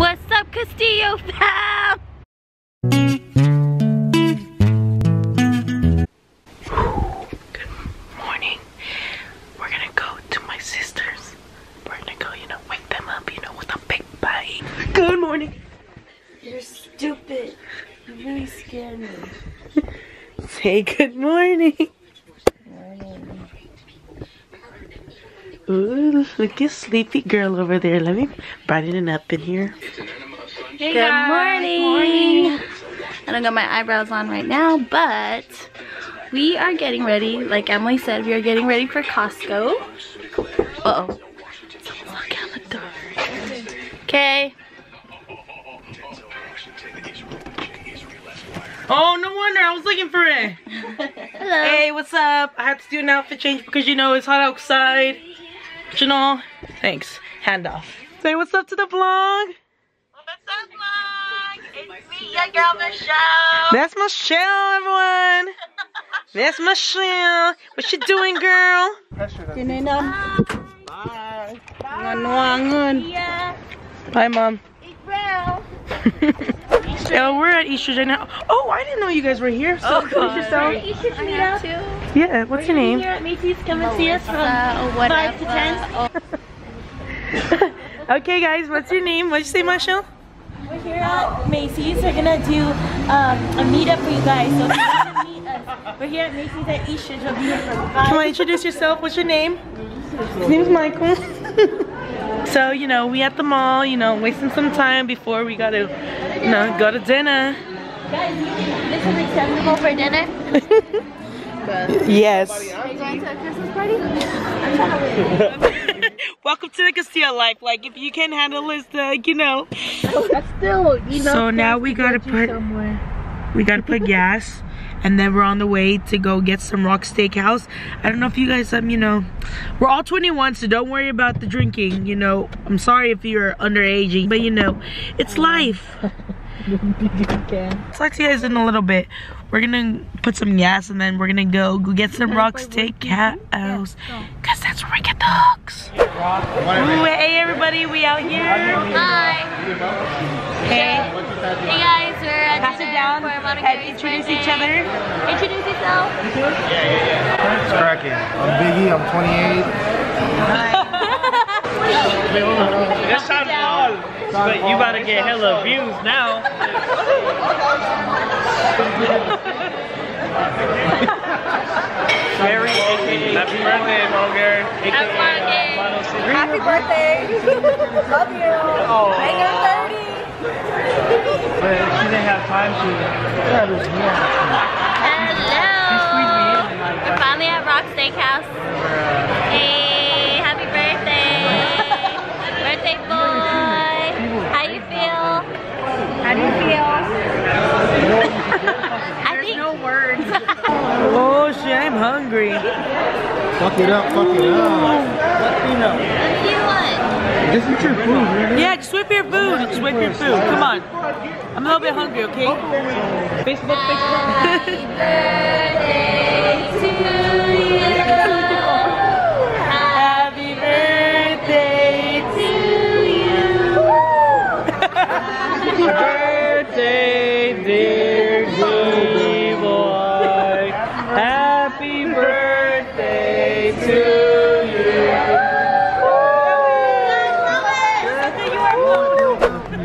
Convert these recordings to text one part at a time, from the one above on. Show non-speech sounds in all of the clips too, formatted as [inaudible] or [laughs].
What's up, Castillo fam? Good morning. We're gonna go to my sister's. We're gonna go, you know, wake them up, you know, with a big bite. Good morning. You're stupid. You really scared me. [laughs] Say good morning. Ooh, look at sleepy girl over there. Let me brighten it up in here. Hey Good morning. I don't got my eyebrows on right now, but we are getting ready. Like Emily said, we are getting ready for Costco. Uh oh. Look out the door. Okay. Oh, no wonder. I was looking for it. [laughs] Hello. Hey, what's up? I had to do an outfit change because you know it's hot outside. You know? Thanks. Hand off. Say what's up to the vlog. What's up, vlog? It's me, your girl Michelle. That's Michelle, everyone. That's Michelle. What you doing, girl? Yeah. Bye, mom. April. [laughs] [laughs] Yeah, we're at Easter right now. Oh, I didn't know you guys were here. So Oh, introduce yourself. You should meet up. Yeah, what's your name? Here at Macy's, come and see us from Uh, 5 to 10. [laughs] Okay, guys, what's your name? What'd you say, Marshall? We're here at Macy's. We're gonna do um, a meetup for you guys. So you meet us, we're here at Macy's at Eastridge. We'll be here from Come on, introduce yourself. What's your name? His name's Michael. [laughs] so, you know, we at the mall, you know, wasting some time before we gotta, you know, go to dinner. Guys, This is acceptable for dinner. [laughs] Yes. Are you going to a Christmas party? [laughs] Welcome to the Castillo life. Like, if you can handle this, uh, you know. Still, you know. So now we gotta put, we gotta put gas. And then we're on the way to go get some Rock Steakhouse. I don't know if you guys, um, you know, we're all 21, so don't worry about the drinking. You know, I'm sorry if you're underage, but you know, it's life. Talk to you guys in a little bit. We're gonna put some gas and then we're gonna go go get some Rock Steakhouse, cause that's where we get the hooks. Ooh, hey everybody, we out here. Hi. Hey, Hey guys, we're at pass it down for and introduce each other. Introduce yourself. It's cracking. I'm Biggie. I'm 28. That's Sean Paul. But you about to get hella views now. [laughs] Gary, aka Happy birthday, Mo Gary. Happy birthday. uh, Mono Happy birthday! Love you. Oh, I got 30. but she didn't have time to. Hello. squeezed me in We're finally at Rock Steakhouse. Hey, happy birthday. birthday boy. How you feel? How do you feel? I think no words. Oh shit, I'm hungry. Fuck it up. Fuck it up. what do you want? Just eat your food, man. Yeah, just whip your food. Just whip your food. Come on. I'm a little bit hungry, okay? Facebook, Happy Facebook. birthday to you.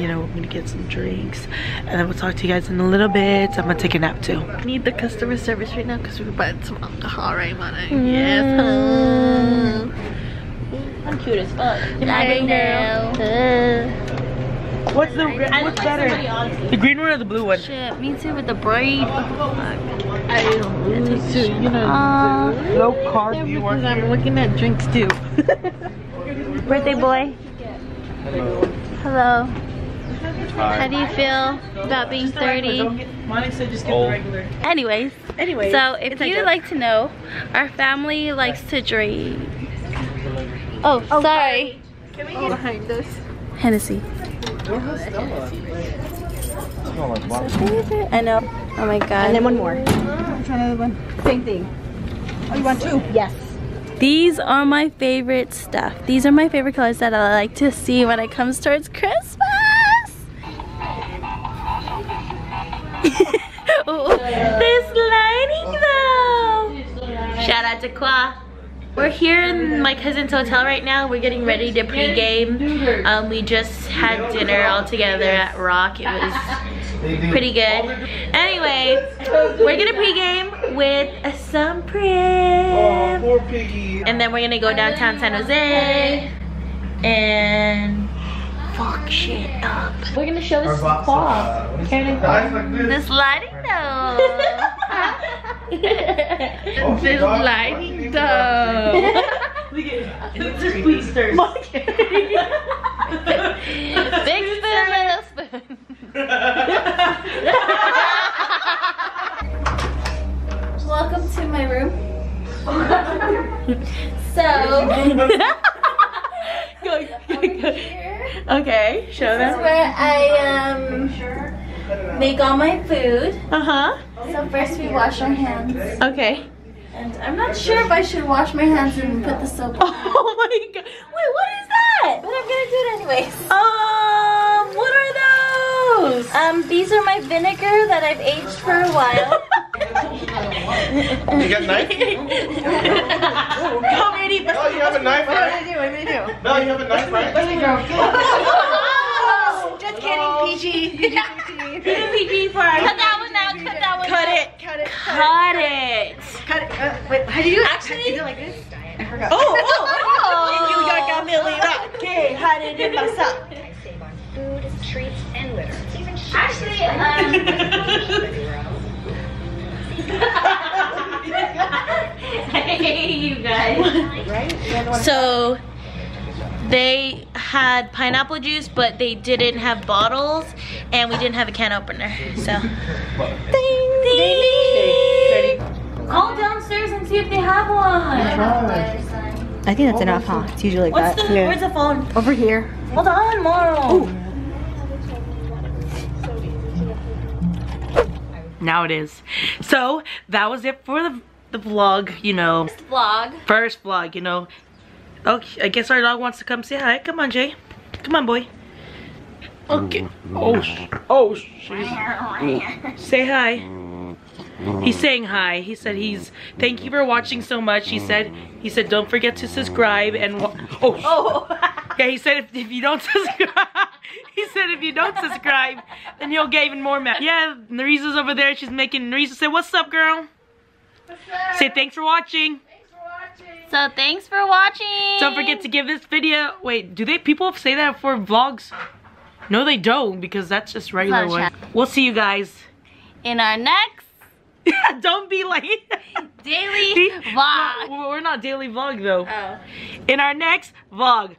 You know, I'm gonna get some drinks and then we'll talk to you guys in a little bit. I'm gonna take a nap too. I need the customer service right now because we're buying some alcohol right now. Mm. Yes. I'm cute as fuck. I What's the I what's look like better? honestly. The green one or the blue one? Shit, me too with the braid. What the fuck? I don't know. too, you know. Aw. No carb you want. I'm looking at drinks too. [laughs] Birthday boy. Hello. How do you feel about being 30? Monty said just get Oh. the regular. Anyways, Anyway, so if you'd like to know, our family likes to drink. Oh, oh sorry. Can we get Behind us. Hennessy. I know. Oh my god. And then one more. Another one. Same thing. Oh, you want two? Yes. These are my favorite stuff. These are my favorite colors that I like to see when it comes towards Christmas. Shout Kwa. We're here in my cousin's hotel right now. We're getting ready to pregame. Um, we just had dinner all together at Rock. It was pretty good. Anyway, we're gonna pregame with some prim. And then we're gonna go downtown San Jose and fuck shit up. We're gonna show this to Paul. This lighting though. [laughs] [laughs] [laughs] this lighting though. Please stir. Big spoon, little spoon. Welcome to my room. [laughs] so, Go, go, go. [laughs] okay, show This is them. where I um make all my food. Uh huh. So first we wash our hands. Okay. And I'm not sure if I should wash my hands and put the soap [laughs] on. Oh my god. Wait, what is that? But I'm gonna do it anyways. Um, what are those? Um, these are my vinegar that I've aged for a while. You got a knife? [laughs] Come ready, but No, you have a knife, right? do? What do I do? No, you have a knife, right? Just kidding, [laughs] PG. PG for our Cut that one out. Cut that one. Cut it. Cut it. Cut it. Cut it. Uh, wait, how do you do it? Actually, do it like this? I forgot. Oh, oh, oh. you got a million. Okay, how did it mess up? I save on food, treats, and litter. Even Actually, um, [laughs] [laughs] hey, you guys. So they had pineapple juice, but they didn't have bottles, and we didn't have a can opener. So, ding, ding, ding. call downstairs and see if they have one. I think that's enough, huh? It's usually like What's that. the? Where's the phone? Over here. Hold on, Moro. Now it is. So that was it for the the vlog. You know, First Vlog. first vlog. You know. Okay, I guess our dog wants to come say hi. Come on, Jay. Come on, boy. Okay. Oh, oh, sh- oh, mm. say hi. Mm-hmm. He's saying hi. He said he's thank you for watching so much. He said mm-hmm. he said don't forget to subscribe and oh, sh- Oh. [laughs] yeah. He said if, if you don't [laughs] subscribe, he said if you don't subscribe, then he'll get even more mad. Yeah, Narisa's over there. She's making Narisa say what's up, girl. Say thanks for watching. So thanks for watching. Don't forget to give this video. Wait, do they people say that for vlogs? No, they don't because that's just regular one. We'll see you guys. in our next [laughs] don't be like daily [laughs] vlog. We're not daily vlog though. Oh. In our next vlog.